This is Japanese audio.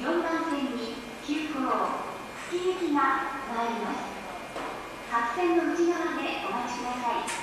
4番線に急行月行きが参ります。白線の内側でお待ちください。